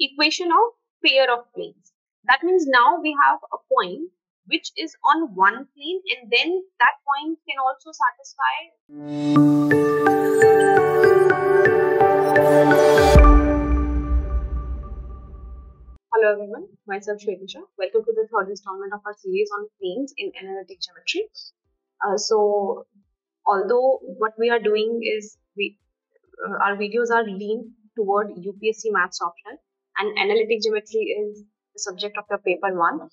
equation of pair of planes. That means now we have a point which is on one plane and then that point can also satisfy Hello everyone, myself Shwetnisha. Welcome to the third installment of our series on planes in analytic geometry. Uh, so, although what we are doing is we uh, our videos are lean toward UPSC maths option and analytic geometry is the subject of your paper one.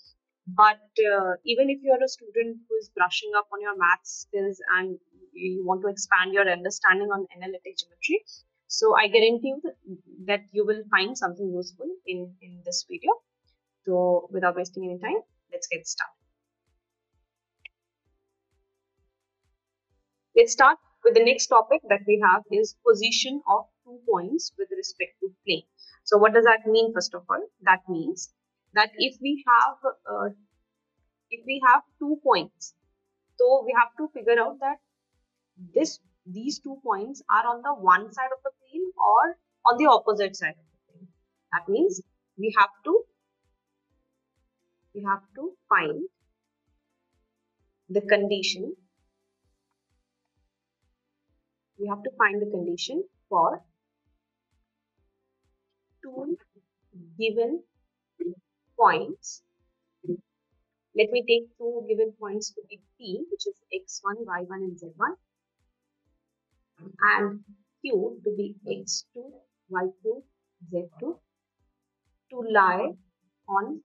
But uh, even if you are a student who is brushing up on your math skills and you want to expand your understanding on analytic geometry, so I guarantee you that you will find something useful in, in this video. So without wasting any time, let's get started. Let's start with the next topic that we have is position of two points with respect to plane. So what does that mean first of all? That means that if we have uh, if we have two points, so we have to figure out that this these two points are on the one side of the plane or on the opposite side of the plane. That means we have to we have to find the condition we have to find the condition for two given points let me take two given points to be p which is x1 y1 and z1 and q to be x2, y2, z2 to lie on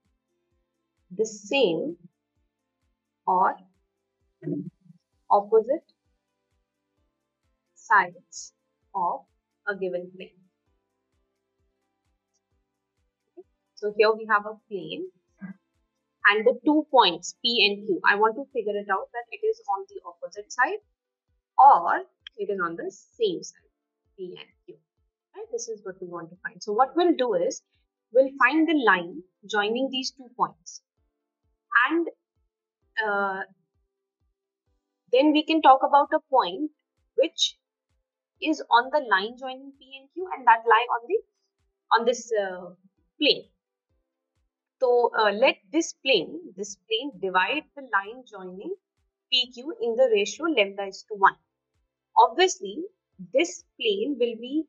the same or opposite sides of a given plane. So here we have a plane and the two points P and Q. I want to figure it out that it is on the opposite side or it is on the same side, P and Q. Right? This is what we want to find. So what we'll do is, we'll find the line joining these two points. And uh, then we can talk about a point which is on the line joining P and Q and that lie on the on this uh, plane. So uh, let this plane, this plane divide the line joining PQ in the ratio lambda is to 1 obviously this plane will be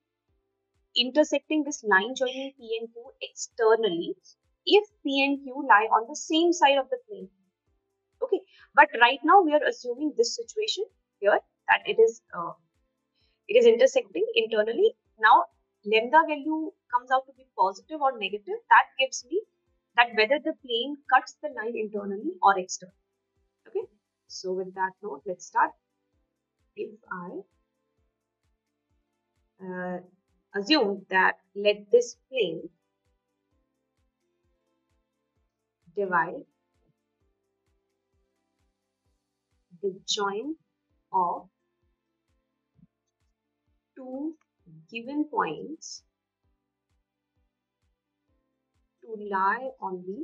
intersecting this line joining P and Q externally if P and Q lie on the same side of the plane. Okay, but right now we are assuming this situation here that it is uh, it is intersecting internally. Now lambda value comes out to be positive or negative. That gives me that whether the plane cuts the line internally or externally. Okay, so with that note, let's start if I uh, assume that let this plane divide the joint of two given points lie on the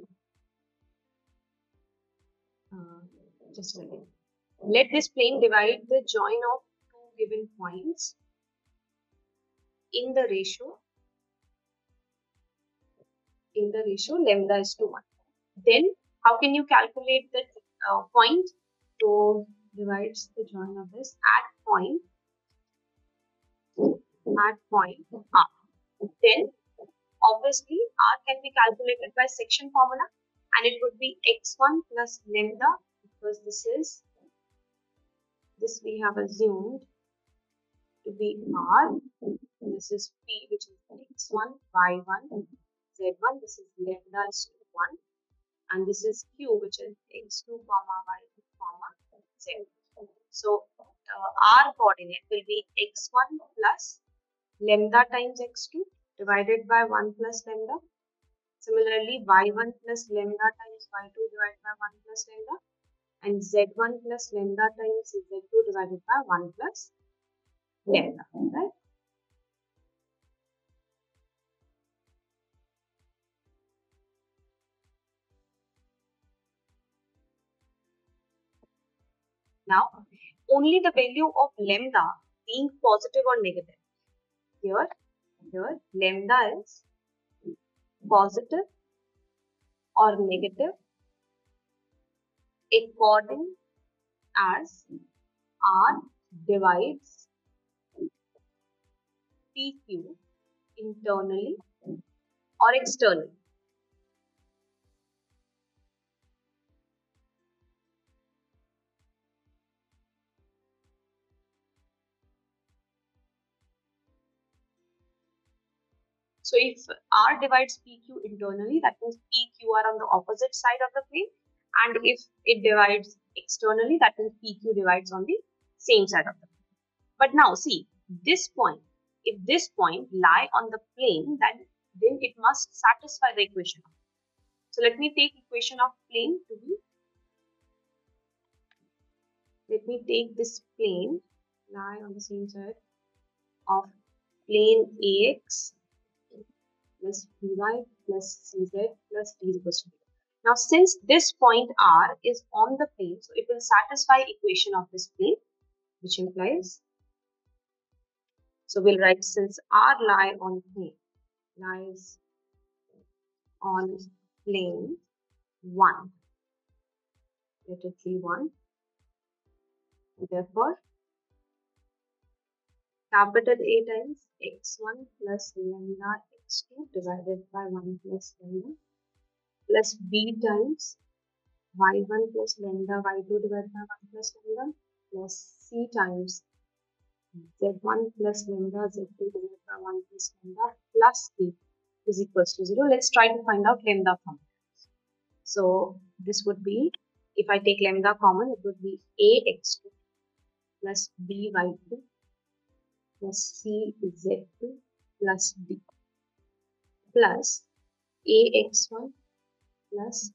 uh, just a minute let this plane divide the join of two given points in the ratio in the ratio lambda is to 1. Then how can you calculate the uh, point? So divides the join of this at point at point R. Then obviously R can be calculated by section formula and it would be x1 plus lambda because this is this we have assumed to be R. This is P, which is x1, y1, z1. This is lambda is 1. And this is Q, which is x2, comma, y2, comma, z. So, uh, R coordinate will be x1 plus lambda times x2 divided by 1 plus lambda. Similarly, y1 plus lambda times y2 divided by 1 plus lambda and z1 plus lambda times z2 divided by 1 plus lambda, right? Now, only the value of lambda being positive or negative. Here, here lambda is positive or negative according as R divides PQ internally or externally. So if R divides PQ internally, that means PQ are on the opposite side of the plane. And if it divides externally, that means PQ divides on the same side of the plane. But now see, this point, if this point lie on the plane, then, then it must satisfy the equation. So let me take equation of plane to be, let me take this plane, lie on the same side of plane AX plus by plus cz plus d is equals to 0. Now since this point r is on the plane, so it will satisfy equation of this plane which implies, so we'll write since r lie on plane, lies on plane 1, let be 1, therefore capital A times x1 plus lambda x2 divided by 1 plus lambda plus b times y1 plus lambda y2 divided by 1 plus lambda plus c times z1 plus lambda z2 divided by 1 plus lambda plus d is equals to 0. Let's try to find out lambda from So this would be, if I take lambda common, it would be ax2 plus by2 plus cz2 plus d plus ax1 plus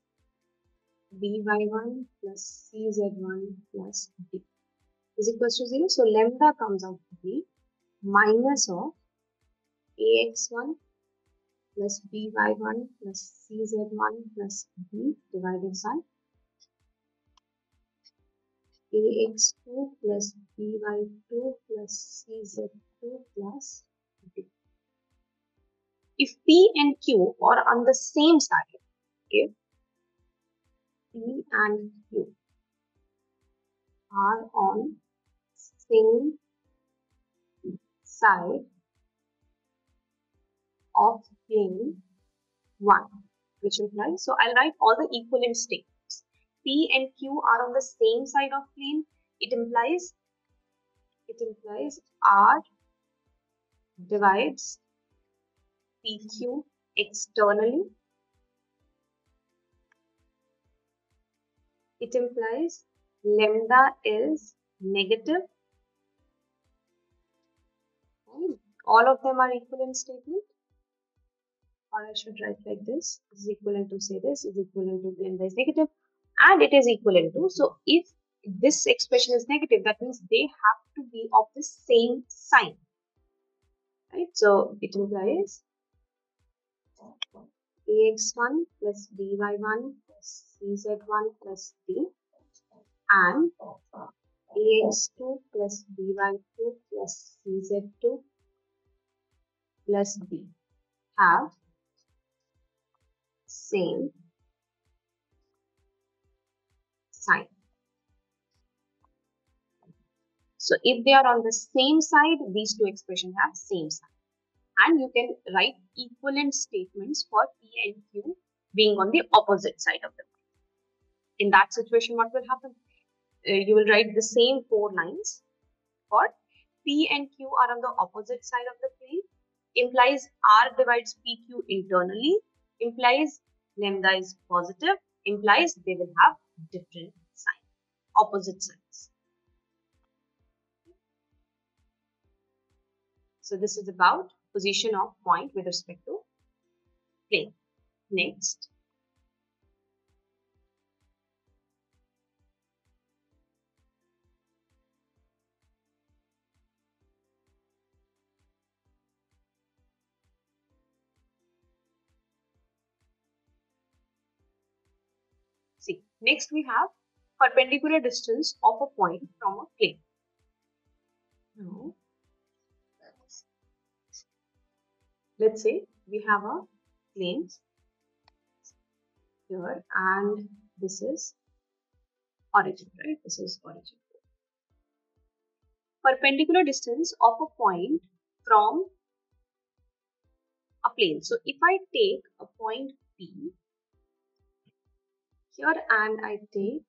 by1 plus cz1 plus d is equals to 0. So lambda comes out to be minus of ax1 plus by1 plus cz1 plus d divided by ax2 plus by2 plus cz2 plus if P and Q are on the same side, if P and Q are on same side of plane 1, which implies, so I'll write all the equivalent statements. P and Q are on the same side of plane, it implies, it implies R divides PQ mm-hmm. externally. It implies lambda is negative. All of them are equivalent statement. Or I should write like this. This is equivalent to say this is equivalent to lambda is negative and it is equivalent to. So if this expression is negative, that means they have to be of the same sign. Right? So it implies ax1 plus by1 plus cz1 plus d and ax2 plus by2 plus cz2 plus d have same sign. So if they are on the same side, these two expressions have same sign and you can write equivalent statements for P and Q being on the opposite side of the plane. In that situation, what will happen? Uh, you will write the same four lines for P and Q are on the opposite side of the plane, implies R divides PQ internally, implies lambda is positive, implies they will have different sign, opposite signs. So this is about position of point with respect to plane. Next. See, next we have perpendicular distance of a point from a plane. Now, let's say we have a plane here and this is origin, right? This is origin. Perpendicular distance of a point from a plane. So if I take a point P here and I take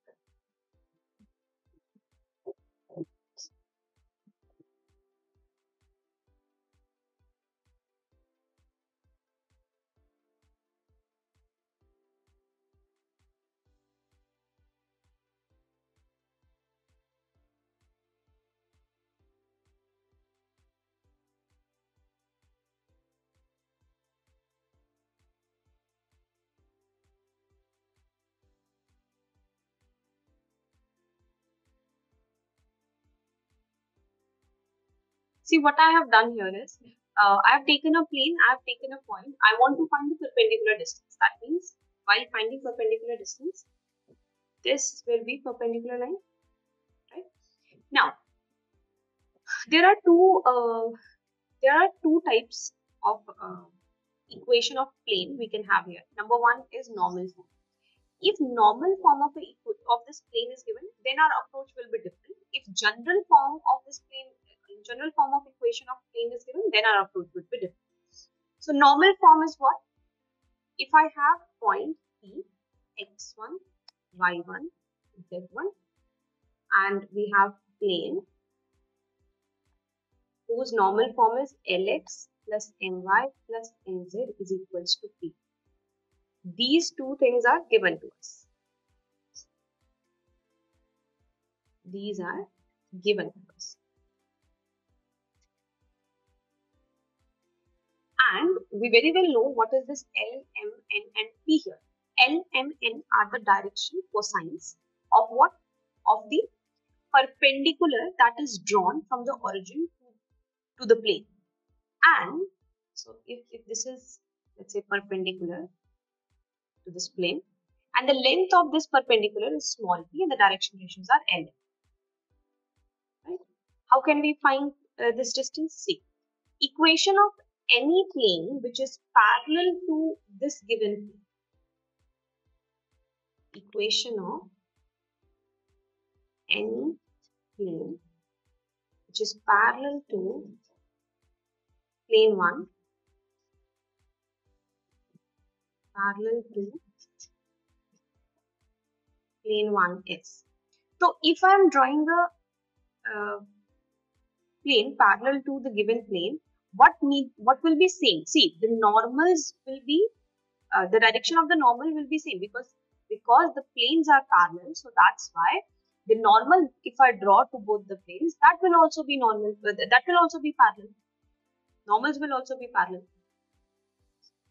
See what I have done here is, uh, I have taken a plane, I have taken a point, I want to find the perpendicular distance. That means while finding perpendicular distance, this will be perpendicular line, right? Now, there are two, uh, there are two types of uh, equation of plane we can have here. Number one is normal form. If normal form of, a, of this plane is given, then our approach will be different. If general form of this plane general form of equation of plane is given, then our approach would be different. So normal form is what? If I have point P, x1, y1, z1, and we have plane whose normal form is Lx plus My plus Nz is equals to P. These two things are given to us. These are given to us. And we very well know what is this L, M, N and P here. L, M, N are the direction cosines of what? Of the perpendicular that is drawn from the origin to, the plane. And so if, if this is let's say perpendicular to this plane and the length of this perpendicular is small p and the direction ratios are L. Right? How can we find uh, this distance? See, equation of any plane which is parallel to this given plane. Equation of any plane which is parallel to plane 1 parallel to plane 1 is. So if I am drawing a uh, plane parallel to the given plane, what need what will be same? See the normals will be uh, the direction of the normal will be same because because the planes are parallel so that's why the normal if i draw to both the planes that will also be normal uh, that will also be parallel. Normals will also be parallel.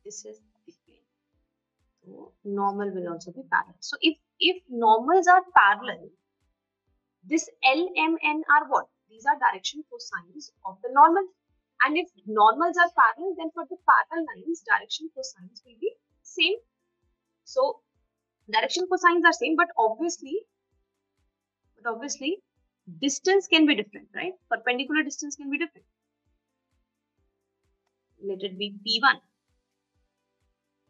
This is the plane. So normal will also be parallel. So if if normals are parallel this l m n are what? These are direction cosines of the normal and if normals are parallel, then for the parallel lines, direction cosines will be same. So direction cosines are same, but obviously, but obviously distance can be different, right? Perpendicular distance can be different. Let it be P1.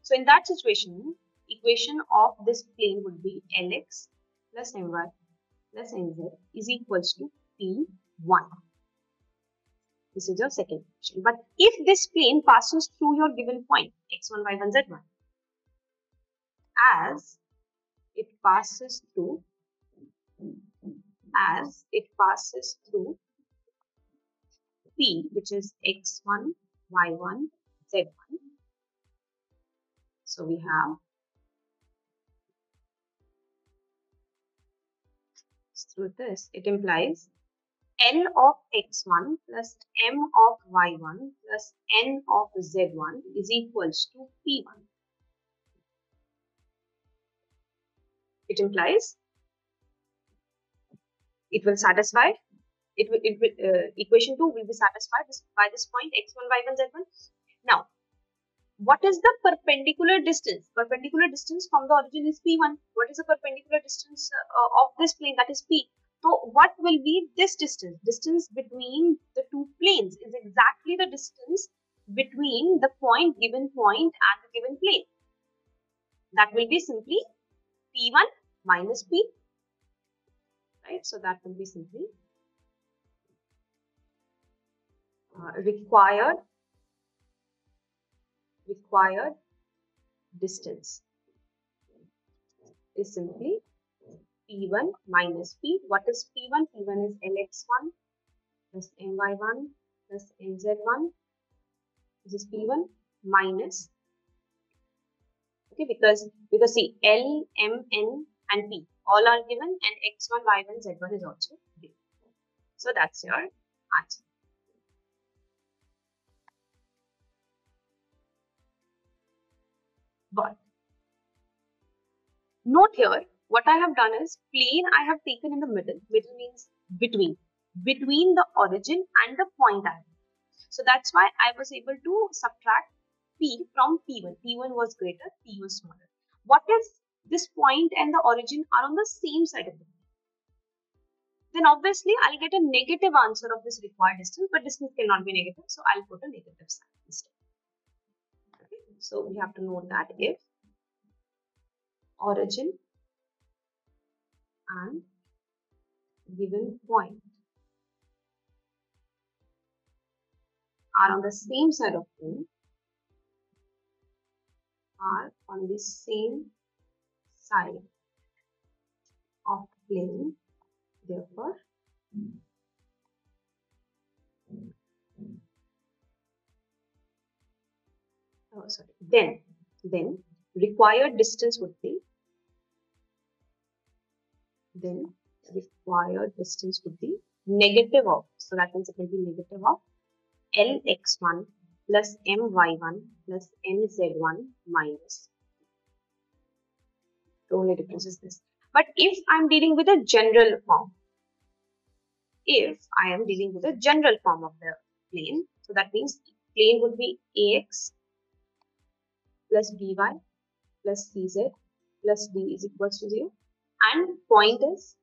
So in that situation, equation of this plane would be Lx plus My plus Nz is equals to P1. This is your second equation. But if this plane passes through your given point, x1, y1, z1, as it passes through, as it passes through P, which is x1, y1, z1. So we have through this, it implies L of x1 plus m of y1 plus n of z1 is equals to p1. It implies it will satisfy it will, it uh, equation 2 will be satisfied by this point x1 y1 z1 now what is the perpendicular distance? Perpendicular distance from the origin is p1 what is the perpendicular distance uh, of this plane? That is p so what will be this distance? Distance between the two planes is exactly the distance between the point given point and the given plane. That will be simply P1 minus P. Right, so that will be simply uh, required required distance is simply P1 minus P. What is P1? P1 is Lx1 plus My1 plus Nz1. This is P1 minus okay because because see L, M, N and P all are given and X1, Y1, Z1 is also given. So that's your answer. But note here, what I have done is plane I have taken in the middle. Middle means between. Between the origin and the point I So that's why I was able to subtract P from P1. P1 was greater, P was smaller. What if this point and the origin are on the same side of the plane? Then obviously I'll get a negative answer of this required distance, but distance cannot be negative, so I'll put a negative sign instead. Okay. So we have to note that if origin and given point. Are on the same side of plane are on the same side of plane therefore oh sorry. Then then required distance would be then the required distance would be negative of so that means it will be negative of lx1 plus my1 plus nz1 minus. The only difference is this. But if i'm dealing with a general form if i am dealing with a general form of the plane so that means plane would be ax plus by plus cz plus d is equals to 0 and point is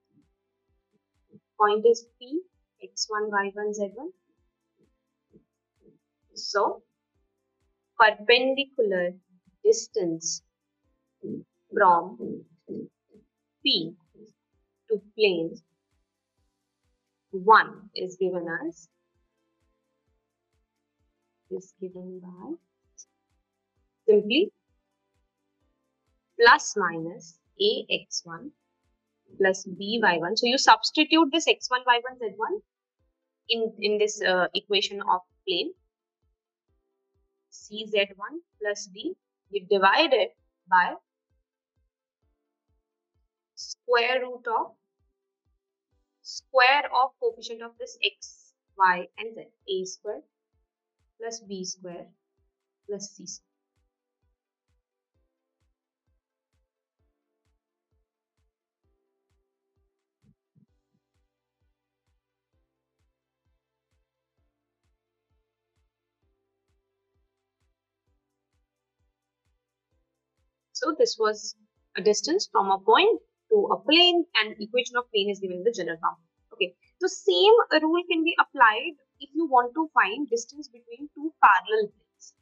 point is p x1 y1 z1 so perpendicular distance from p to plane 1 is given as is given by simply plus minus ax1 plus by1. So you substitute this x1, y1, z1 in, in this uh, equation of plane cz1 plus d. You divide it by square root of square of coefficient of this x, y and z. a square plus b square plus c square. So this was a distance from a point to a plane and equation of plane is given in the general form. Okay, so same rule can be applied if you want to find distance between two parallel planes.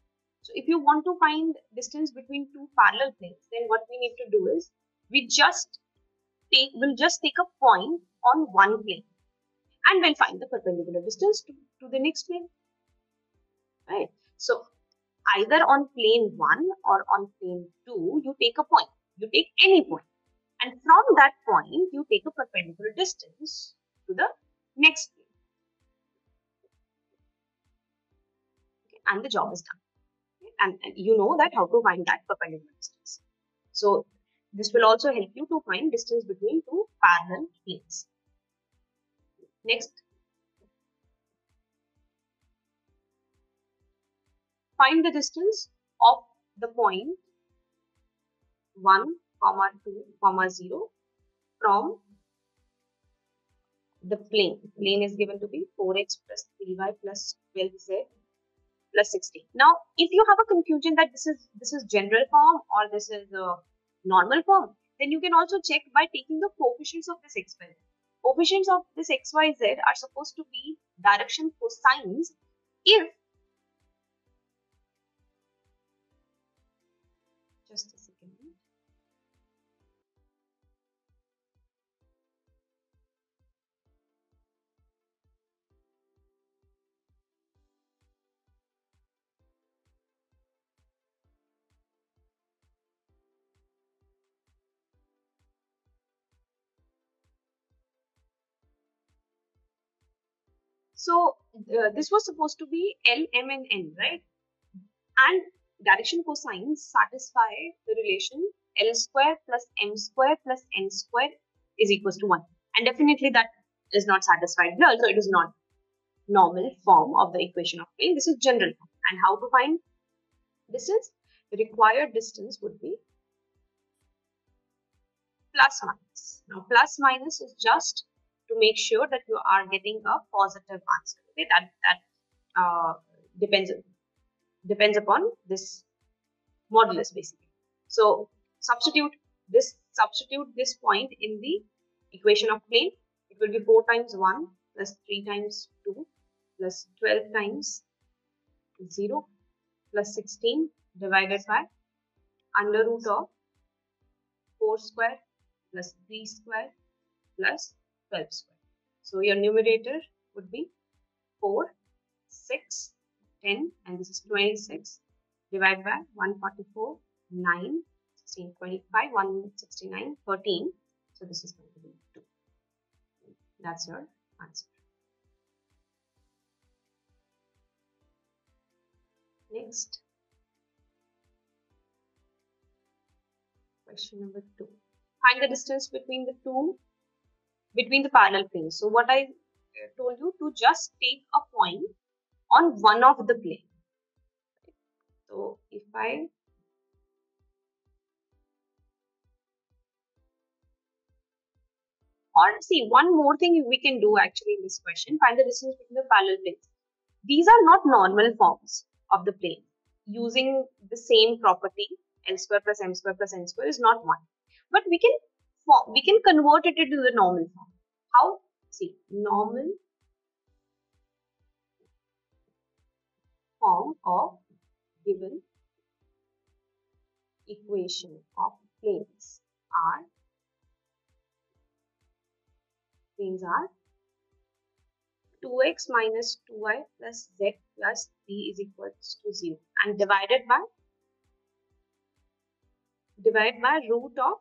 So if you want to find distance between two parallel planes, then what we need to do is we just take, we'll just take a point on one plane and we'll find the perpendicular distance to, to the next plane. Right. So either on plane 1 or on plane 2, you take a point. You take any point. And from that point, you take a perpendicular distance to the next plane. Okay, and the job is done. Okay, and, and you know that how to find that perpendicular distance. So this will also help you to find distance between two parallel planes. Next, Find the distance of the point 1 comma 2 comma 0 from the plane. Plane is given to be 4x plus 3y plus 12z plus 60. Now, if you have a confusion that this is this is general form or this is a normal form, then you can also check by taking the coefficients of this xy. Coefficients of this xyz are supposed to be direction cosines if So uh, this was supposed to be L, M and N, right? And direction cosines satisfy the relation L square plus M square plus N square is equals to 1. And definitely that is not satisfied here. So it is not normal form of the equation of plane. This is general form. And how to find distance? The required distance would be plus minus. Now plus minus is just to make sure that you are getting a positive answer. Okay, that that uh, depends depends upon this modulus basically. So substitute this substitute this point in the equation of plane. It will be 4 times 1 plus 3 times 2 plus 12 times 0 plus 16 divided by under root of 4 square plus 3 square plus 12 square. So your numerator would be 4, 6, 10 and this is 26 divided by 144, 9, 16, 25, 169, 13. So this is going to be 2. That's your answer. Next. Question number 2. Find the distance between the two between the parallel planes. So what I told you to just take a point on one of the plane. So if I or see one more thing we can do actually in this question find the distance between the parallel planes. These are not normal forms of the plane. Using the same property L square plus M square plus N square is not one. But we can we can convert it into the normal form. How? See, normal form of given equation of planes are planes are 2x minus 2y plus z plus 3 is equals to 0 and divided by divided by root of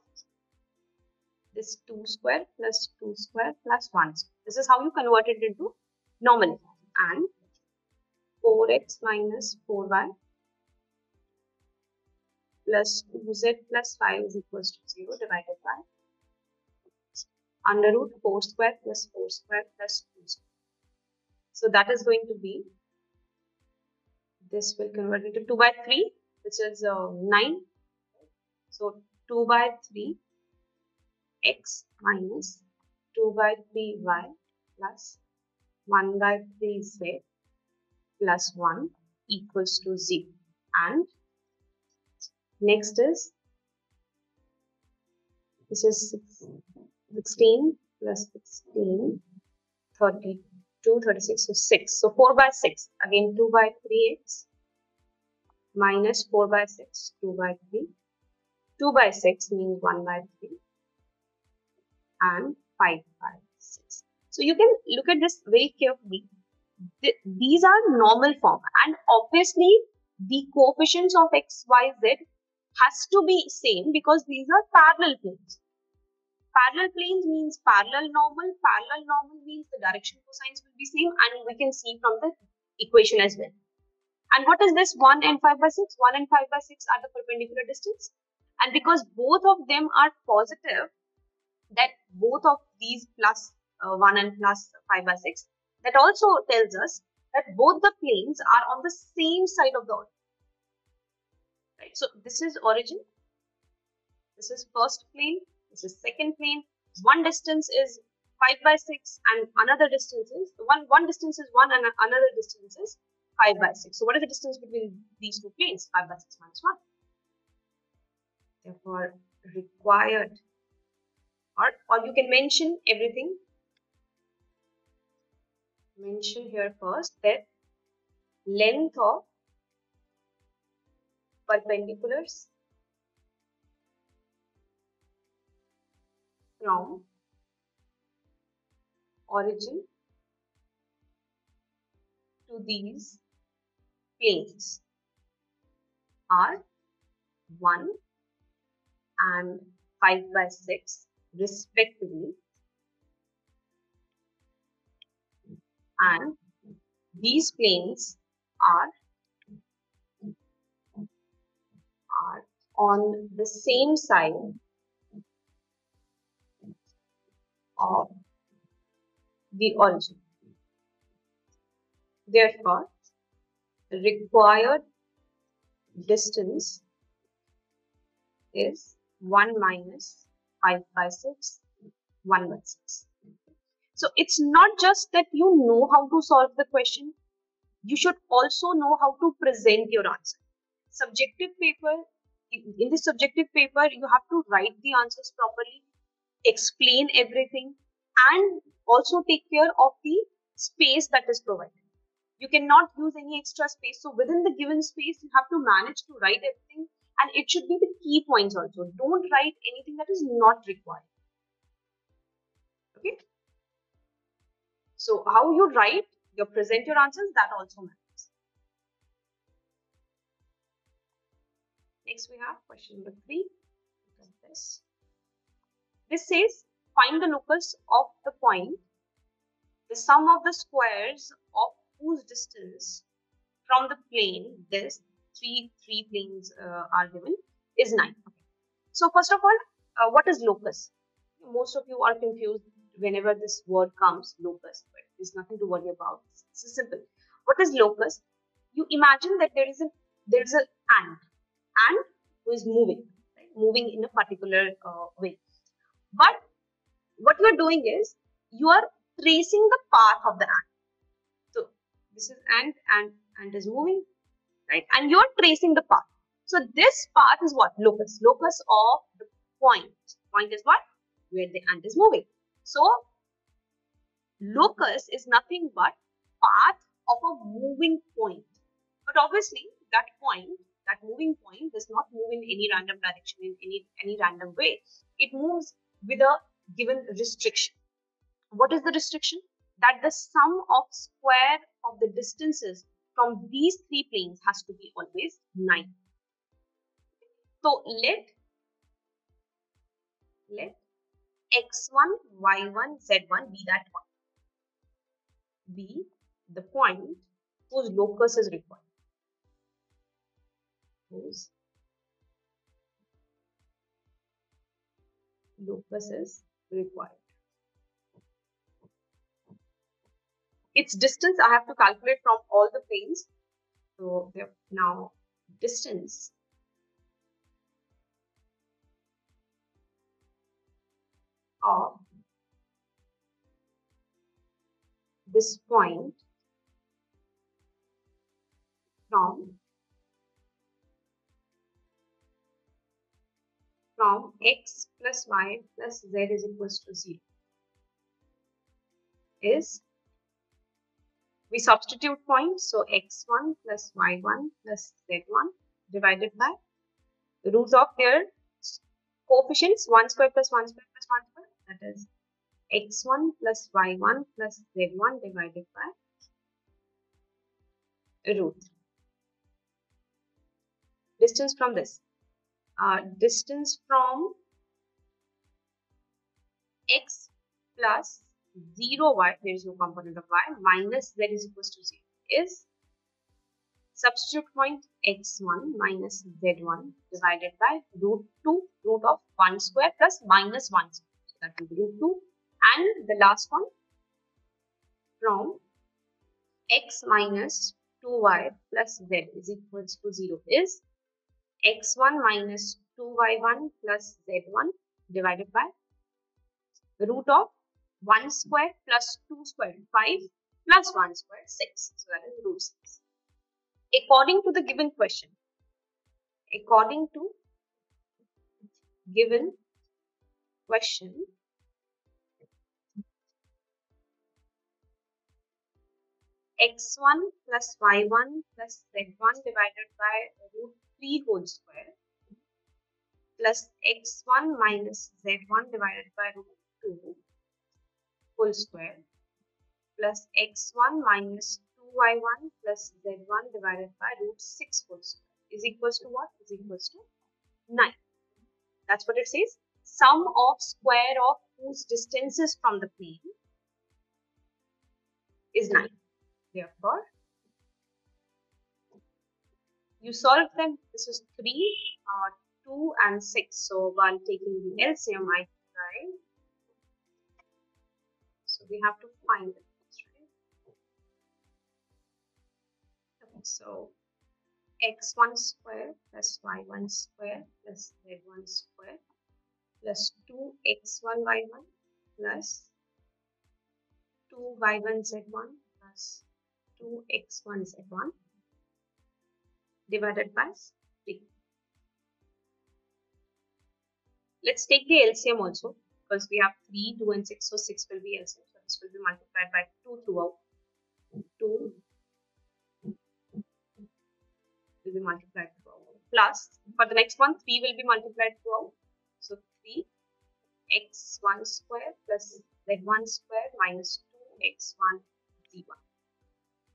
this 2 square plus 2 square plus 1 This is how you convert it into normal. And 4x minus 4y plus 2z plus 5 is equals to 0 divided by under root 4 square plus 4 square plus 2 square. So that is going to be, this will convert into 2 by 3 which is uh, 9. So 2 by 3 x minus 2 by 3y plus 1 by 3z plus 1 equals to 0. And next is this is 16 plus 16, 32, 36, so 6. So 4 by 6, again 2 by 3x minus 4 by 6, 2 by 3. 2 by 6 means 1 by 3 and 5 by 6. So you can look at this very carefully. these are normal form and obviously the coefficients of x, y, z has to be same because these are parallel planes. Parallel planes means parallel normal. Parallel normal means the direction cosines will be same and we can see from the equation as well. And what is this 1 and 5 by 6? 1 and 5 by 6 are the perpendicular distance. And because both of them are positive, that both of these plus, uh, 1 and plus 5 by 6 that also tells us that both the planes are on the same side of the origin. Right. So this is origin. This is first plane. This is second plane. One distance is 5 by 6 and another distance is one one distance is 1 and another distance is 5 by 6. So what is the distance between these two planes? 5 by 6 minus 1. Therefore required or, or you can mention everything. Mention here first that length of perpendiculars from origin to these planes are 1 and 5 by 6 respectively and these planes are are on the same side of the origin. Therefore, required distance is 1 minus 5 by 6, 1 by 6. So it's not just that you know how to solve the question, you should also know how to present your answer. Subjective paper, in the subjective paper, you have to write the answers properly, explain everything, and also take care of the space that is provided. You cannot use any extra space. So within the given space, you have to manage to write everything and it should be the key points also. Don't write anything that is not required. Okay. So how you write, you present your answers, that also matters. Next we have question number three. This. This says find the locus of the point, the sum of the squares of whose distance from the plane, this three three planes uh, are given, is 9. Okay. So first of all, uh, what is locus? Most of you are confused whenever this word comes, locus, but there's nothing to worry about. It's simple. What is locus? You imagine that there is a there is an ant, ant who is moving, right? moving in a particular uh, way. But what you are doing is you are tracing the path of the ant. So this is ant and ant is moving, right? And you are tracing the path. So this path is what? Locus. Locus of the point. Point is what? Where the ant is moving. So locus is nothing but path of a moving point. But obviously that point, that moving point does not move in any random direction, in any, any random way. It moves with a given restriction. What is the restriction? That the sum of square of the distances from these three planes has to be always 9. So let, let x1, y1, z1 be that one. Be the point whose locus is required. Whose locus is required. Its distance I have to calculate from all the planes. So now distance of this point from from x plus y plus z is equals to 0 is we substitute points so x1 plus y1 plus z1 divided by the root of their coefficients 1 square plus 1 square plus 1 square that is x1 plus y1 plus z1 divided by root. Distance from this. Uh, distance from x plus 0 y, there is no component of y, minus z is equals to 0 is substitute point x1 minus z1 divided by root 2 root of 1 square plus minus 1 square. So that will be root 2 and the last one from x minus 2y plus z is equals to 0 is x1 minus 2y1 plus z1 divided by root of 1 square plus 2 square 5 plus 1 square 6 so that is root 6 according to the given question according to given question x1 plus y1 plus z1 divided by root 3 whole square plus x1 minus z1 divided by root 2 whole square plus x1 minus 2y1 plus z1 divided by root 6 whole square is equals to what? Is equals to 9. That's what it says. Sum of square of whose distances from the plane is 9. Therefore, you solve them. This is 3, uh, 2 and 6. So while taking the LCM, I try. We have to find it. Right? Okay, so x1 square plus y1 square plus z1 square plus 2x1 y1 plus 2y1 z1 plus 2x1 z1 divided by 3. Let's take the LCM also because we have 3, 2 and 6 so 6 will be LCM so this will be multiplied by 2 throughout 2 will be multiplied throughout plus for the next one 3 will be multiplied throughout so 3 x1 square plus z1 square minus 2x1 z1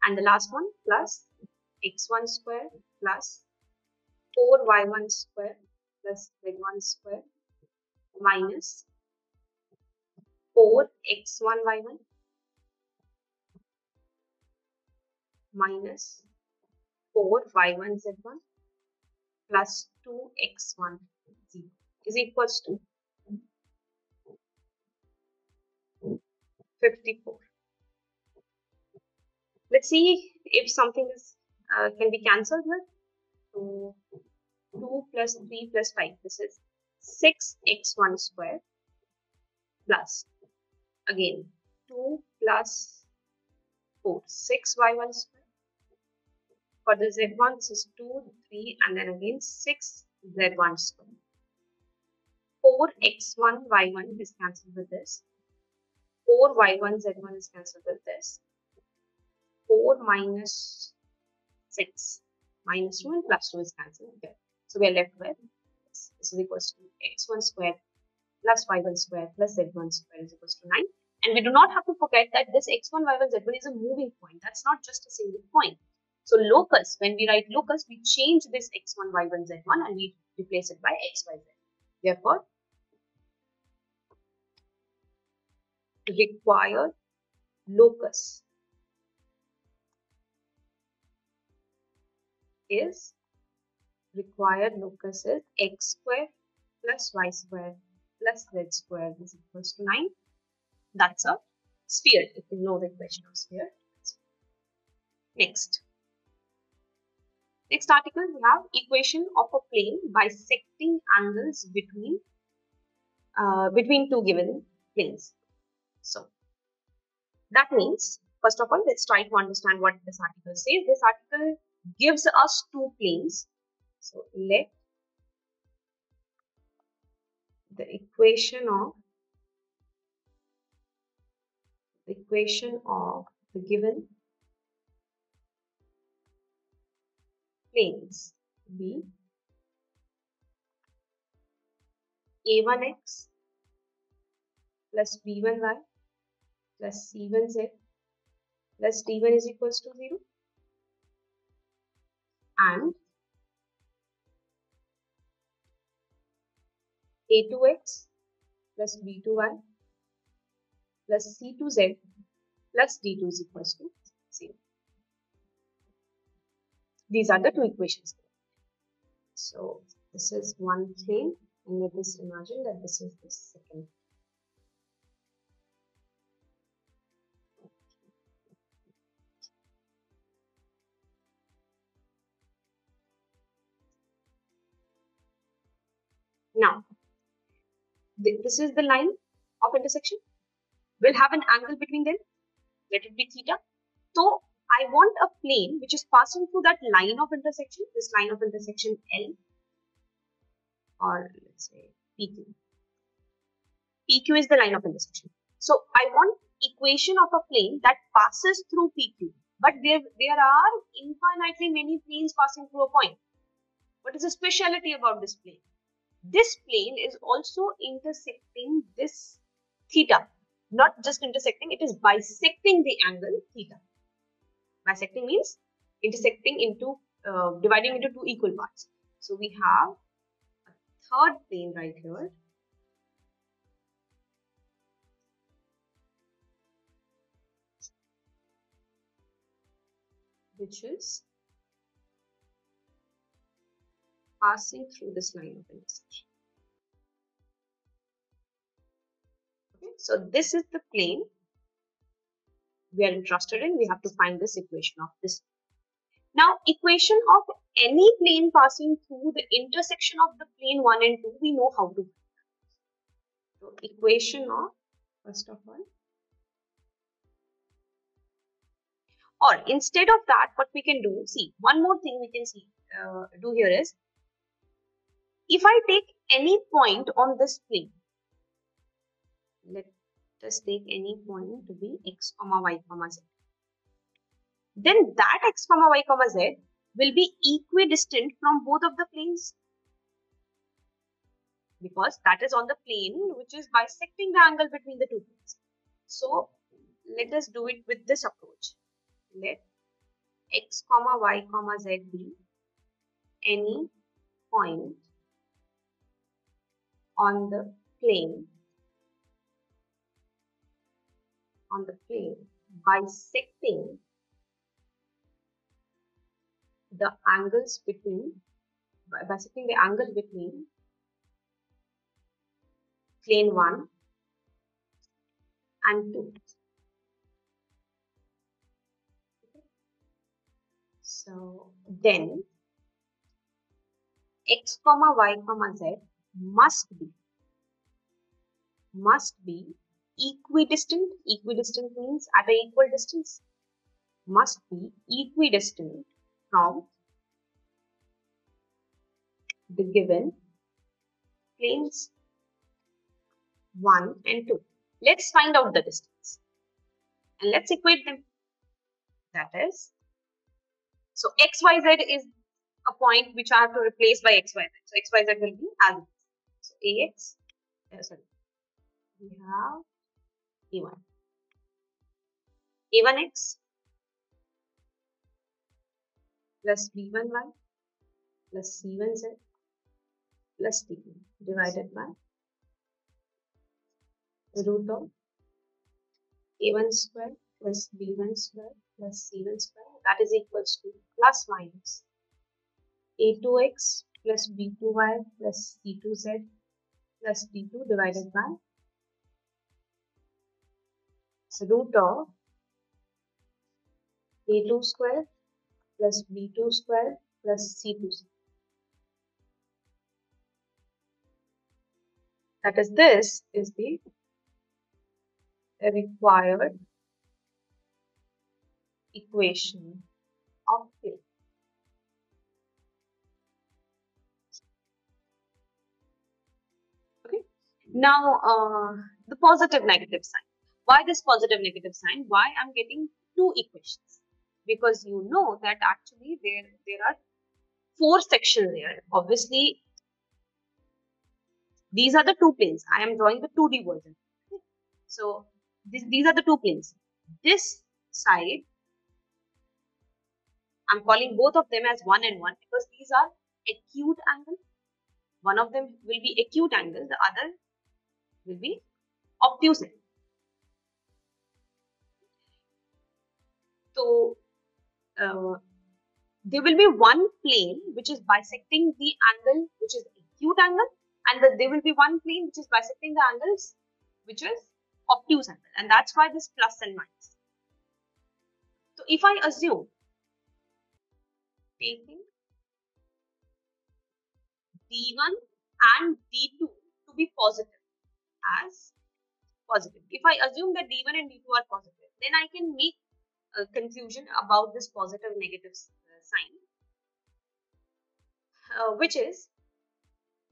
and the last one plus x1 square plus 4y1 square plus z1 square minus 4x1 y1 minus 4 y1 z1 plus 2x1 z is equals to 54. Let's see if something is uh, can be cancelled with. So 2 plus 3 plus 5. This is 6x1 square plus again. 2 plus 4 6y1 square. For the z1 this is 2 3 and then again 6 z1 square. 4 x1 y1 is cancelled with this. 4 y1 z1 is cancelled with this. 4 minus 6 minus 2 and plus 2 is cancelled here. So we are left with this, this is equal to x1 square plus y1 square plus z1 square is equals to 9 and we do not have to forget that this x1 y1 z1 is a moving point. That's not just a single point. So locus, when we write locus, we change this x1, y1, z1 and we replace it by x, y, z. Therefore, required locus is required locus is x square plus y square plus z square is equals to 9. That's a sphere if you know the equation of sphere. Next. Next article, we have equation of a plane bisecting angles between uh, between two given planes. So that means, first of all, let's try to understand what this article says. This article gives us two planes. So let the equation of the equation of the given planes be a1x plus b1y plus c1z plus d1 is equals to 0 and a2x plus b2y plus c2z plus d2 is equals to 0. These are the two equations. So this is one plane and let us imagine that this is the second. Now, this is the line of intersection. We'll have an angle between them. Let it be theta. So, I want a plane which is passing through that line of intersection, this line of intersection L, or let's say PQ. PQ is the line of intersection. So I want equation of a plane that passes through PQ. But there, there are infinitely many planes passing through a point. What is the speciality about this plane? This plane is also intersecting this theta. Not just intersecting, it is bisecting the angle theta. Bisecting means intersecting into, uh, dividing into two equal parts. So we have a third plane right here. Which is passing through this line of intersection. Okay, so this is the plane we are interested in. We have to find this equation of this. Now, equation of any plane passing through the intersection of the plane 1 and 2, we know how to. So, equation of, first of all, or instead of that, what we can do, see, one more thing we can see, uh, do here is, if I take any point on this plane, let us take any point to be x comma y comma z. Then that x comma y comma z will be equidistant from both of the planes because that is on the plane which is bisecting the angle between the two planes. So let us do it with this approach. Let x comma y comma z be any point on the plane. On the plane. Bisecting the angles between bisecting the angle between plane 1 and 2 so then x comma y comma z must be must be equidistant. Equidistant means at an equal distance. Must be equidistant from the given planes 1 and 2 let's find out the distance and let's equate them. That is so xyz is a point which I have to replace by xyz so xyz will be as so Ax, uh, sorry, we have A1. A1x plus B1y plus C1z plus D divided by root of A1 square plus B1 square plus C1 square that is equals to plus minus A2x plus b2y plus c2z plus d2 divided by root of a2 square plus b2 square plus c2 that is this is the required equation Now, uh, the positive negative sign. Why this positive negative sign? Why I'm getting two equations? Because you know that actually there, there are four sections here. Obviously, these are the two planes. I am drawing the 2D version. So, this, these are the two planes. This side, I'm calling both of them as 1 and 1 because these are acute angle. One of them will be acute angle, the other will be obtuse. So, uh, there will be one plane which is bisecting the angle which is acute angle and the, there will be one plane which is bisecting the angles which is obtuse angle and that's why this plus and minus. So, if I assume taking D1 and D2 to be positive as positive. If I assume that D1 and D2 are positive, then I can make a conclusion about this positive negative uh, sign, uh, which is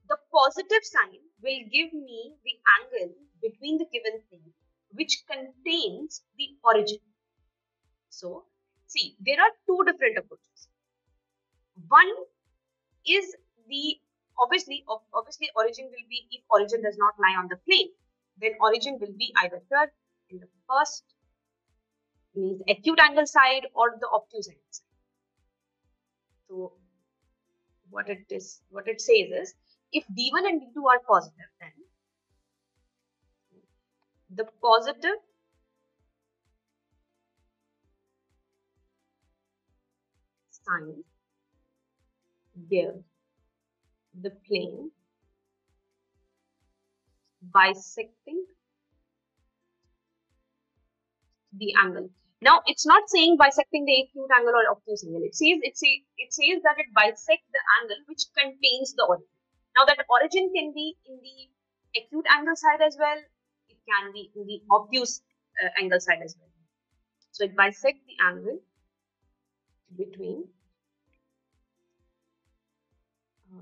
the positive sign will give me the angle between the given thing which contains the origin. So, see, there are two different approaches. One is the obviously, obviously origin will be, if origin does not lie on the plane, then origin will be either here in the first means acute angle side or the obtuse angle side. So what it is, what it says is, if D1 and D2 are positive, then the positive sign give the plane bisecting the angle. Now, it's not saying bisecting the acute angle or obtuse angle. It says it, say, it says that it bisects the angle which contains the origin. Now, that origin can be in the acute angle side as well. It can be in the obtuse uh, angle side as well. So, it bisects the angle between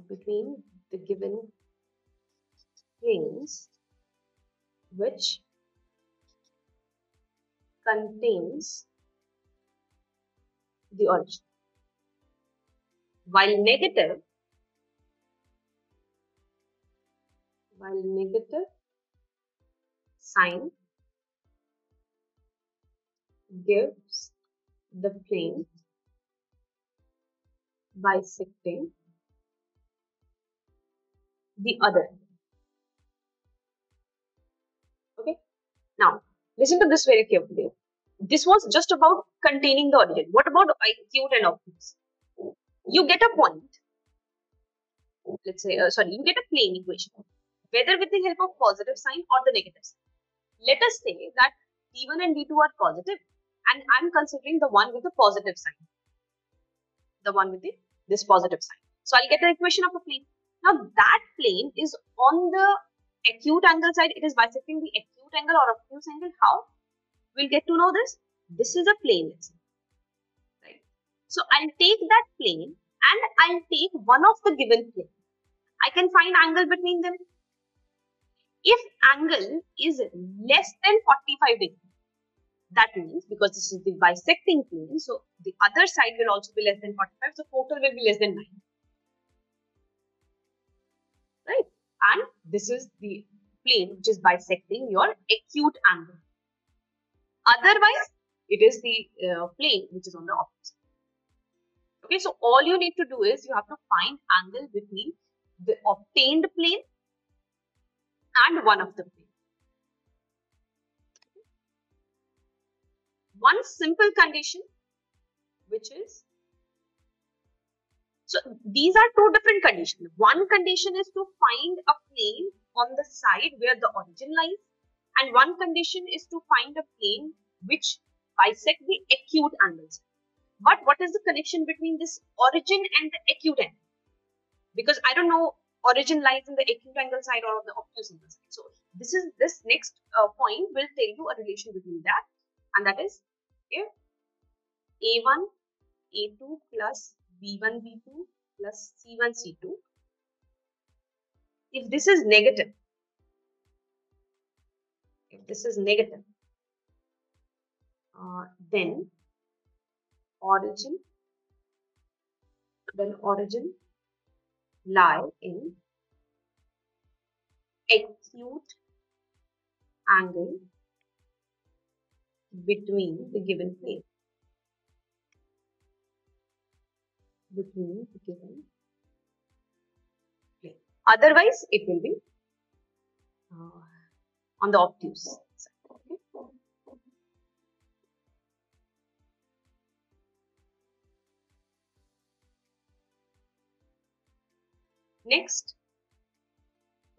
between the given planes which contains the origin. While negative, while negative sign gives the plane bisecting the other. Okay. Now, listen to this very carefully. This was just about containing the origin. What about acute and obtuse? You get a point. Let's say, uh, sorry, you get a plane equation, whether with the help of positive sign or the negative sign. Let us say that D1 and D2 are positive and I'm considering the one with the positive sign. The one with the this positive sign. So I'll get the equation of a plane. Now that plane is on the acute angle side. It is bisecting the acute angle or obtuse angle. How? We'll get to know this. This is a plane, let's say. Right. So I'll take that plane and I'll take one of the given plane. I can find angle between them. If angle is less than 45 degrees, that means because this is the bisecting plane, so the other side will also be less than 45, so total will be less than 9. And this is the plane which is bisecting your acute angle. Otherwise, it is the uh, plane which is on the opposite. Okay, so all you need to do is you have to find angle between the obtained plane and one of the plane. One simple condition which is so these are two different conditions. One condition is to find a plane on the side where the origin lies and one condition is to find a plane which bisect the acute angles. But what is the connection between this origin and the acute angle? Because I don't know origin lies in the acute angle side or the obtuse angle side. So this is this next uh, point will tell you a relation between that and that is if a1 a2 plus b1 b2 plus c1 c2 if this is negative if this is negative uh, then origin then origin lie in acute angle between the given plane between given plane otherwise it will be uh, on the obtuse Next,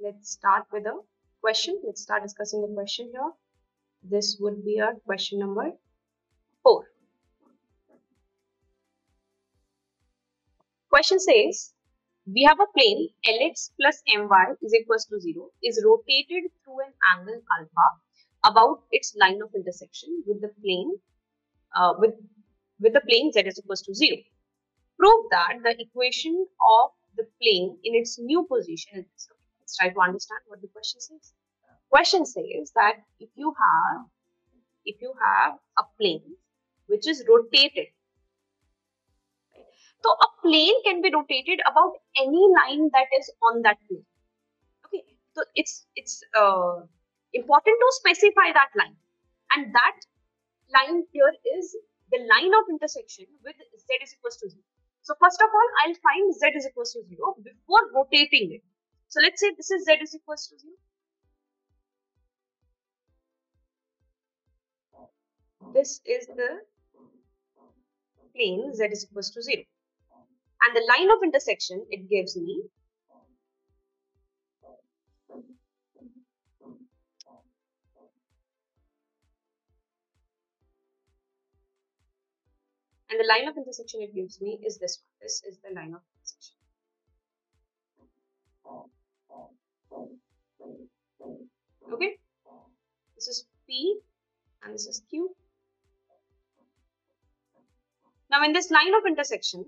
let's start with a question. Let's start discussing the question here. This would be our question number 4. Question says, we have a plane Lx plus My is equals to 0 is rotated through an angle alpha about its line of intersection with the plane uh, with with the plane z is equals to 0. Prove that the equation of the plane in its new position. Let's try to understand what the question says. Question says that if you have if you have a plane which is rotated? So a plane can be rotated about any line that is on that plane. Okay, so it's it's uh, important to specify that line, and that line here is the line of intersection with z is equals to 0. So first of all, I'll find z is equals to 0 before rotating it. So let's say this is z is equals to 0. This is the plane z is equals to 0. And the line of intersection it gives me and the line of intersection it gives me is this one. This is the line of intersection. Okay, this is P and this is Q. Now in this line of intersection,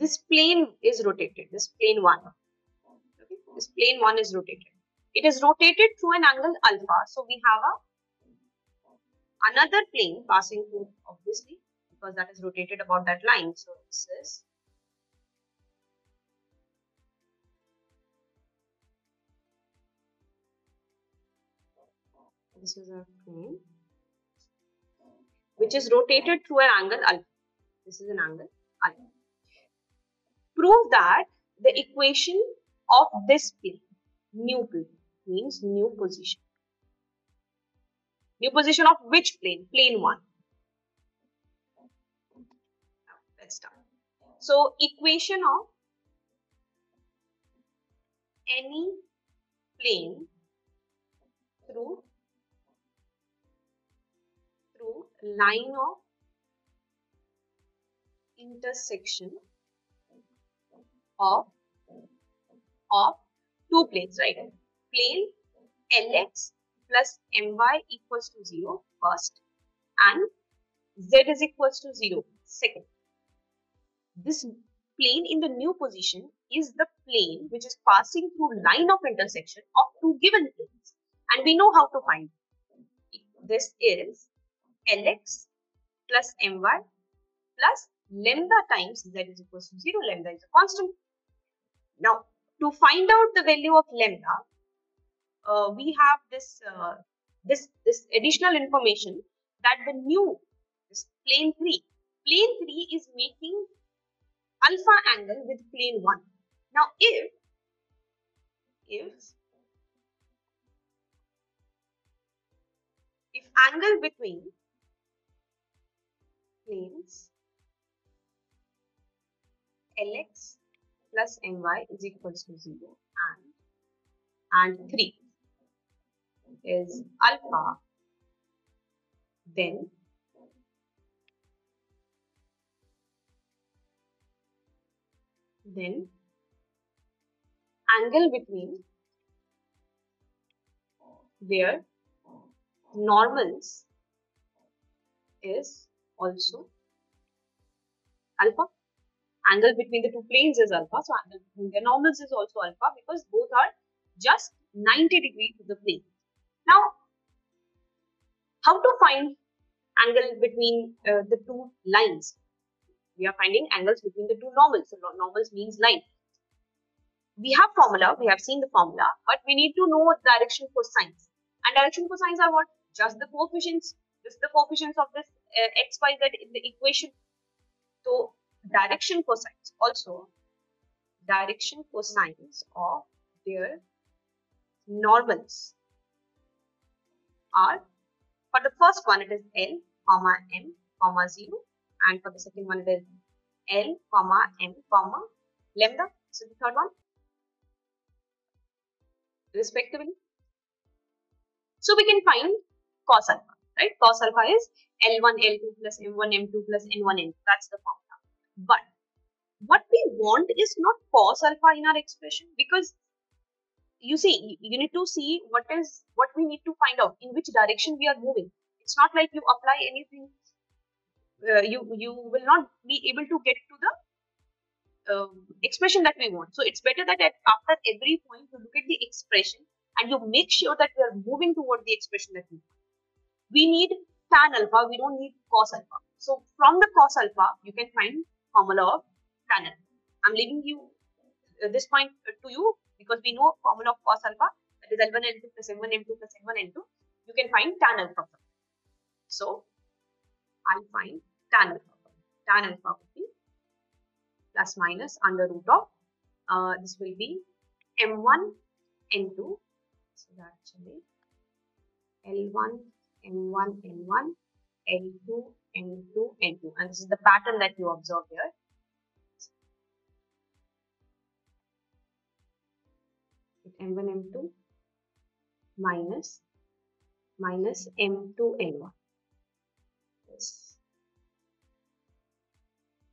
this plane is rotated, this plane 1. Okay? This plane 1 is rotated. It is rotated through an angle alpha. So we have a another plane passing through obviously because that is rotated about that line. So this is this is a plane which is rotated through an angle alpha. This is an angle. Prove that the equation of this plane, new plane, means new position. New position of which plane? Plane 1. Let's start. So, equation of any plane through through line of intersection of of two planes, right? Plane LX plus my equals to 0 first and z is equals to 0 second. This plane in the new position is the plane which is passing through line of intersection of two given planes and we know how to find it. This is Lx plus My plus lambda times z is equals to 0. Lambda is a constant. Now, to find out the value of lambda, uh, we have this uh, this this additional information that the new this plane 3 plane 3 is making alpha angle with plane 1 now if if if angle between planes lx plus my is equals to 0 and and 3 is alpha, then then angle between their normals is also alpha. Angle between the two planes is alpha. So angle between their normals is also alpha because both are just 90 degree to the plane. Now, how to find angle between uh, the two lines? We are finding angles between the two normals. So normals means line. We have formula, we have seen the formula, but we need to know direction cosines. And direction cosines are what? Just the coefficients. Is the coefficients of this uh, x, y, z in the equation. So direction cosines also direction cosines of their normals are for the first one it is L comma M comma 0 and for the second one it is L comma M comma lambda. So the third one respectively. So we can find cos alpha, right? Cos alpha is L1 L2 plus M1 M2 plus N1 N2. That's the formula. But what we want is not cos alpha in our expression because you see you need to see what is what we need to find out in which direction we are moving. It's not like you apply anything uh, you you will not be able to get to the um, expression that we want. So it's better that at, after every point you look at the expression and you make sure that we are moving toward the expression that we want. We need tan alpha, we don't need cos alpha. So from the cos alpha, you can find formula of tan. I'm leaving you uh, this point to you because we know formula of cos alpha that is L1 L2 plus M1 M2 plus N1 N2. You can find tan alpha. So I'll find tan alpha. Tan alpha would be plus minus under root of uh, this will be M1 N2. So actually L1 M1 N1 L2 N2 N2 and this is the pattern that you observe here. M1 M2 minus minus M2 N1 this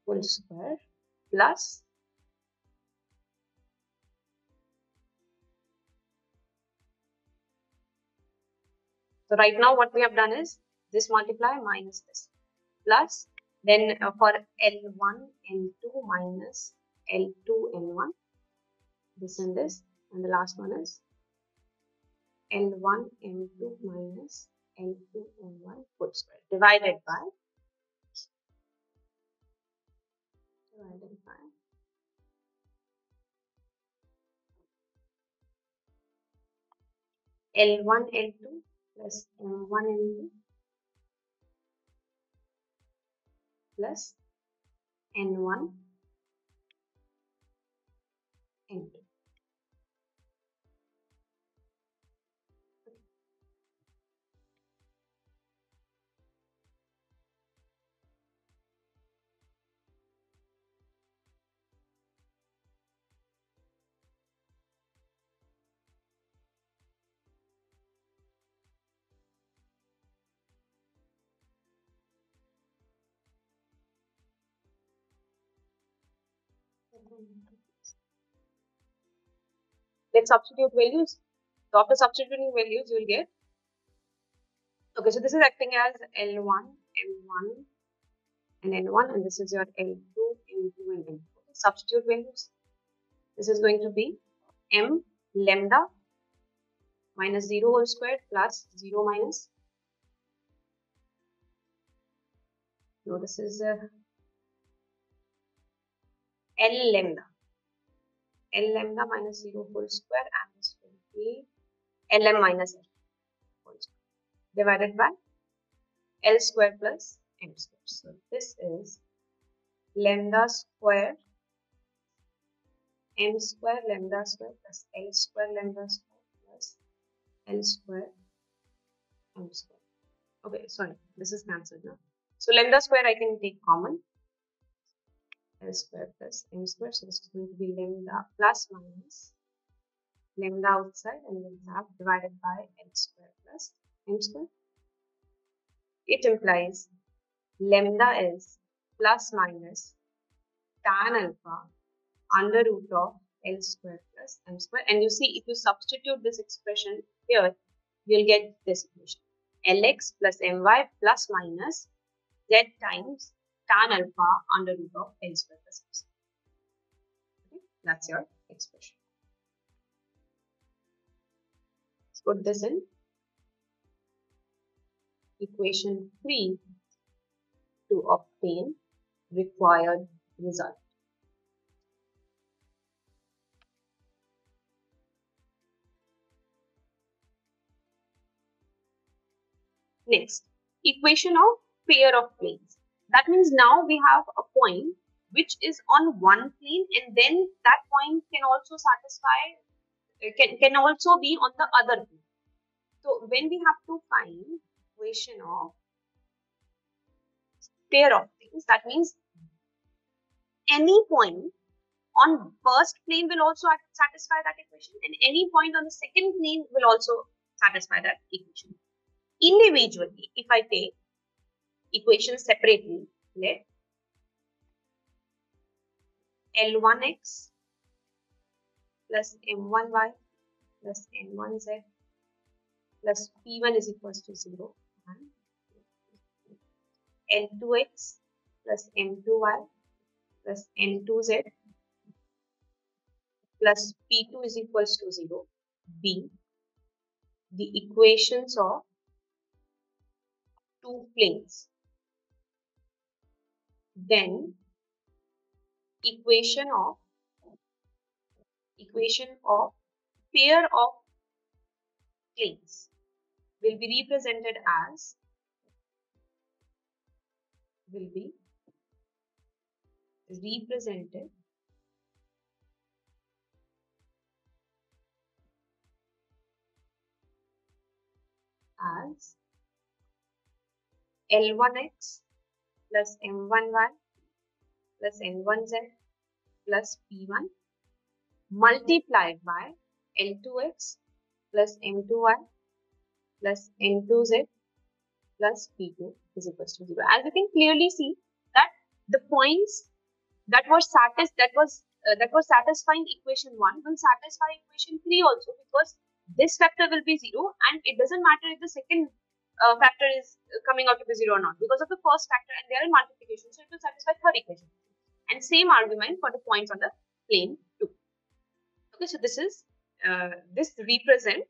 whole square plus So right now what we have done is this multiply minus this plus then uh, for L1 L2 minus L2 L1 this and this and the last one is L1 N2 minus L2 N1 put square divided by divided by L1 L2 plus M1 N2 plus N1 N2. Let's substitute values. So after substituting values, you will get. Okay, so this is acting as L1, M1, and N1, and this is your L2, M2, and N4. Substitute values. This is going to be M lambda minus 0 whole squared plus 0 minus. No, this is uh, L lambda. L lambda minus 0 whole square and this will be Lm minus L whole square divided by L square plus M square. So this is lambda square M square lambda square plus L square lambda square plus L square M square. Okay, sorry, this is cancelled now. So lambda square I can take common L square plus M square. So this is going to be lambda plus minus lambda outside and we'll have divided by L square plus M square. It implies lambda is plus minus tan alpha under root of L square plus M square. And you see, if you substitute this expression here, you'll get this equation. Lx plus My plus minus Z times tan alpha under root of L square plus. Okay, that's your expression. Let's put this in equation 3 to obtain required result. Next, equation of pair of planes. That means now we have a point which is on one plane and then that point can also satisfy, uh, can, can also be on the other plane. So when we have to find equation of pair of things, that means any point on first plane will also satisfy that equation and any point on the second plane will also satisfy that equation. Individually, if I take equations separately, let L1x plus M1y plus N1z plus P1 is equals to 0 L2x plus M2y plus N2z plus P2 is equals to 0 B the equations of two planes. Then equation of equation of pair of planes will be represented as will be represented as L1x plus M1y plus N1z plus P1 multiplied by L2x plus M2y plus N2z plus P2 is equal to 0. As you can clearly see that the points that were satis that was uh, that was satisfying equation 1 will satisfy equation 3 also because this factor will be 0 and it doesn't matter if the second uh, factor is coming out to be 0 or not. Because of the first factor and they are in multiplication so it will satisfy third equation. And same argument for the points on the plane 2 okay so this is uh, this represent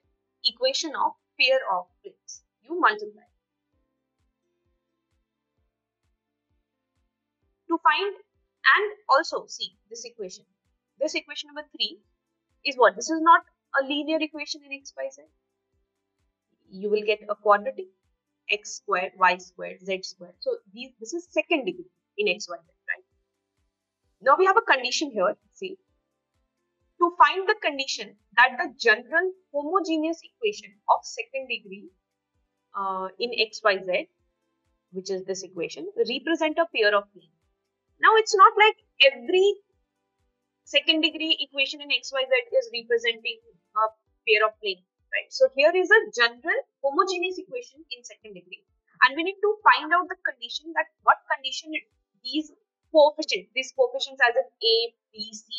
equation of pair of planes. You multiply. To find and also see this equation. This equation number 3 is what? This is not a linear equation in x, y, z. You will get a quadratic x squared, y squared, z squared. So these, this is second degree in x, y, z, right? Now we have a condition here, see. To find the condition that the general homogeneous equation of second degree uh, in x, y, z, which is this equation, represent a pair of planes. Now it's not like every second degree equation in xyz is representing a pair of planes, right? So here is a general homogeneous equation in second degree. And we need to find out the condition that what condition these coefficients, these coefficients as in A, B, C,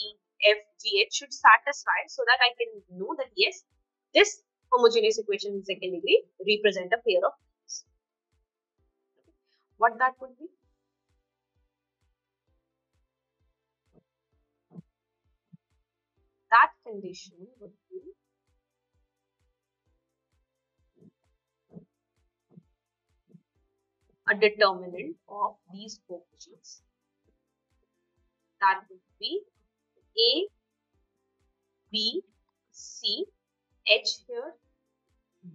F, G, H should satisfy so that I can know that yes, this homogeneous equation in second degree represent a pair of planes. What that would be? that condition would be a determinant of these coefficients. That would be A, B, C, H here,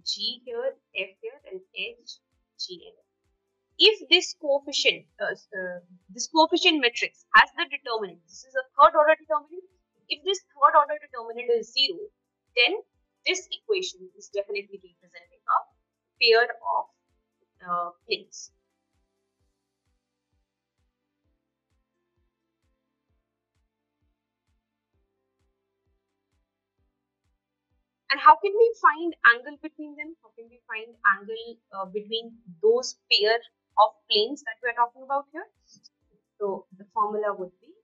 G here, F here, and H, G here. If this coefficient, uh, uh, this coefficient matrix has the determinant, this is a third order determinant, if this third order determinant is 0, then this equation is definitely representing a pair of uh, planes. And how can we find angle between them? How can we find angle uh, between those pair of planes that we are talking about here? So the formula would be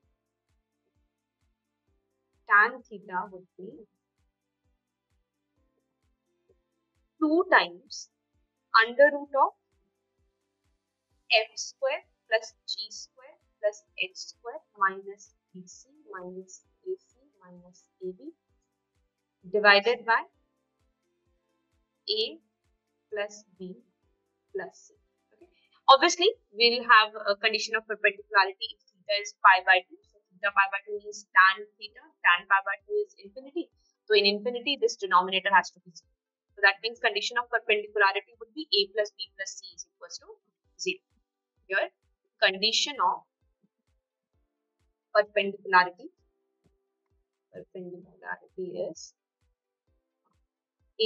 tan theta would be 2 times under root of f square plus g square plus h square minus bc minus ac minus ab divided by a plus b plus c. Okay. Obviously, we'll have a condition of perpendicularity if theta is pi by 2 So, theta pi by 2 is tan theta, tan pi by 2 is infinity. So in infinity, this denominator has to be 0. So that means condition of perpendicularity would be a plus b plus c is equals to 0. Here, condition of perpendicularity, perpendicularity is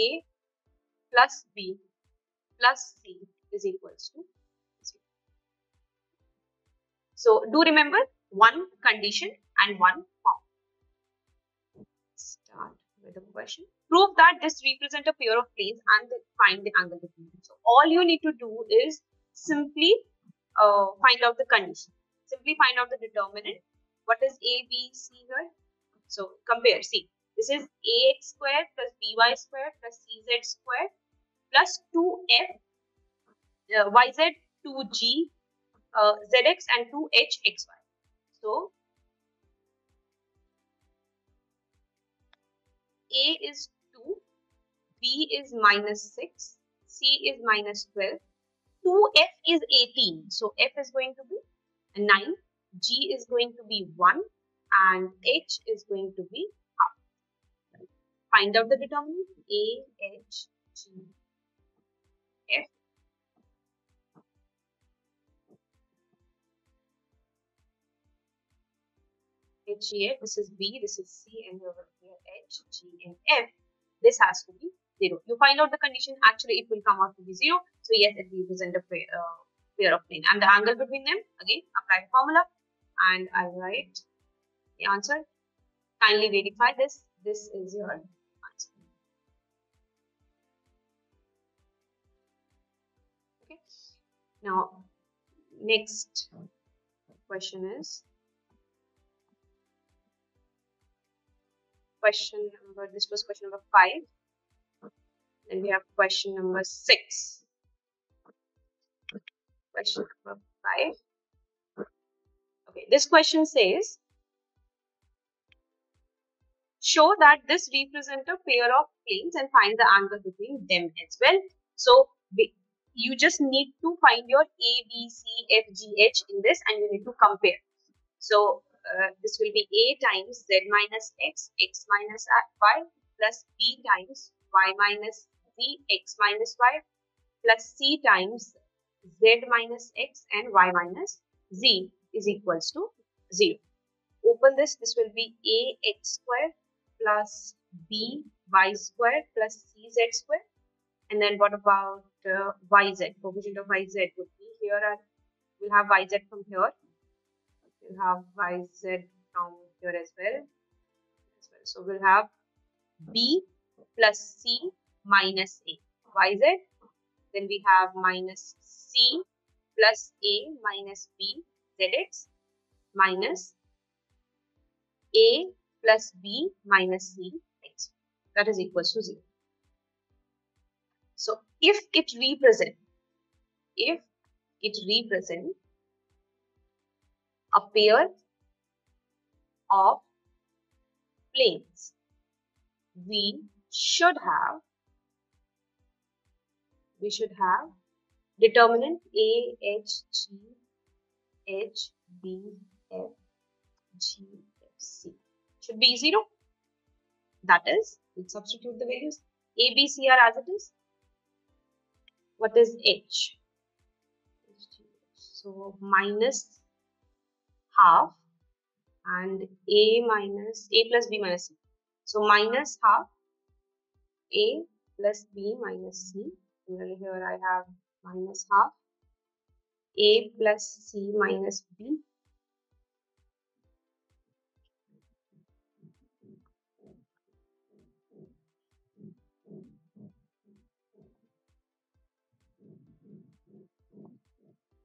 a plus b plus c is equals to 0. So do remember one condition and one form. Start with a question. Prove that this represent a pair of planes and find the angle between them. So all you need to do is simply uh, find out the condition. Simply find out the determinant. What is A, B, C here? So compare. See, this is ax squared plus by squared plus cz squared plus 2f uh, yz 2g uh, zx and 2hxy. So, A is 2, B is minus 6, C is minus 12, 2f is 18. So f is going to be 9, g is going to be 1 and h is going to be. Find out the determinant a, h, g, f. H, G, F, this is B, this is C, and over here H, G, and F. This has to be 0. You find out the condition, actually it will come out to be 0. So yes, it represents a pair, uh, pair of plane. And the angle between them, again, apply the formula and I write the answer. Kindly verify this. This is your Now, next question is question number, this was question number 5. Then we have question number six. Question number five. Okay, this question says, show that this represent a pair of planes and find the angle between them as well. So, you just need to find your A, B, C, F, G, H in this and you need to compare. So, uh, this will be A times Z minus X, X minus Y plus B times Y minus z x minus y plus c times z minus x and y minus z is equals to 0. Open this, this will be a x square plus b y square plus cz square. And then what about uh, yz? Coefficient of yz would be here we'll have yz from here. We'll have yz from here as well. As well. So we'll have b plus c minus a. YZ. Then we have minus c plus a minus b zx minus a plus b minus c x. That is equals to 0. If it represent, if it represent a pair of planes, we should have we should have determinant A, H, G, H, B, F, G, F, C. Should be 0. That is, we'll substitute the values. A, B, C are as it is. What is H? So minus half and A minus A plus B minus C. So minus half A plus B minus C Similarly, here I have minus half a plus c minus b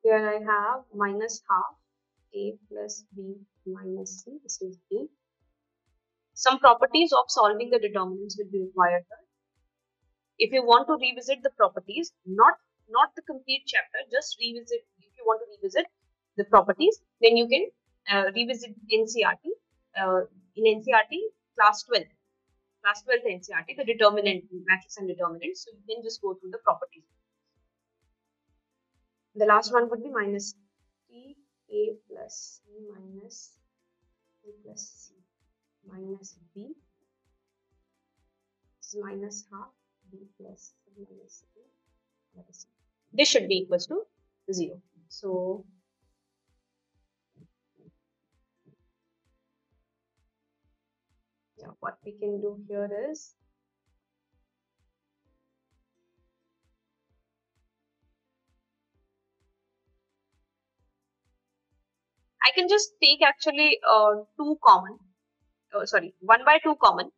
Here I have minus half a plus b minus c. This is b. Some properties of solving the determinants will be required. If you want to revisit the properties, not, not the complete chapter, just revisit, if you want to revisit the properties, then you can uh, revisit NCERT. Uh, in NCERT, class 12, class 12 NCERT, the determinant, matrix and determinants. So you can just go through the properties. The last one would be minus T A plus C minus A plus C minus B. This is minus half b plus minus c. This should be equals to 0. So, yeah, what we can do here is I can just take actually uh, two common, oh, sorry, 1 by 2 common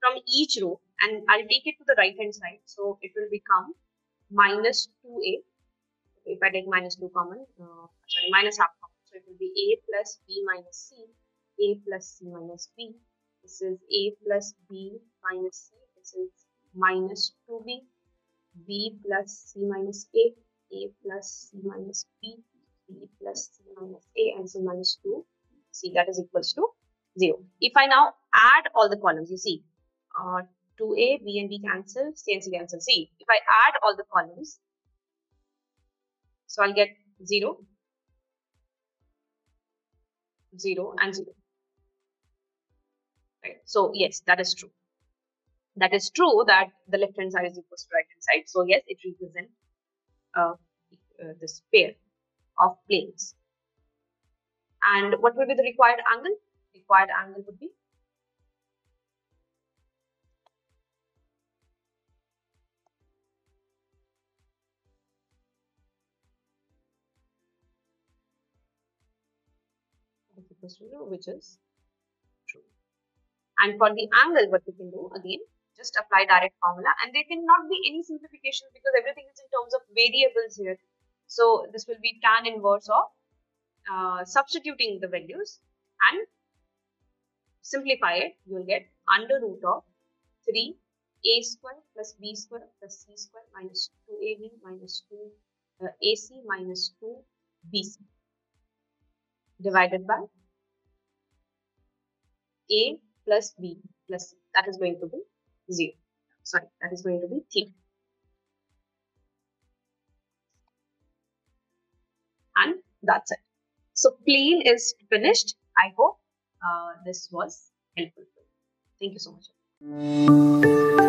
from each row and I'll take it to the right hand side. So it will become minus 2a. If I take minus 2 common, uh, sorry, minus half common. So it will be a plus b minus c, a plus c minus b. This is a plus b minus c. This is minus 2b, b plus c minus a, a plus c minus b, b plus c minus a, and so minus 2 c. That is equals to 0. If I now add all the columns, you see, uh, 2a, b and b cancel, c and c cancel. See, if I add all the columns, So I'll get 0, 0 and 0. Right. So yes, that is true. That is true that the left hand side is equal to right hand side. So yes, it represents uh, uh, this pair of planes. And what will be the required angle? Required angle would be which is true. And for the angle, what we can do again, just apply direct formula and there cannot be any simplification because everything is in terms of variables here. So this will be tan inverse of uh, substituting the values and simplify it. You will get under root of 3 a square plus b square plus c square minus 2ab minus 2 uh, ac minus 2 bc divided by a plus b plus. That is going to be 0. Sorry, that is going to be theta. And that's it. So plane is finished. I hope uh, this was helpful. Thank you so much.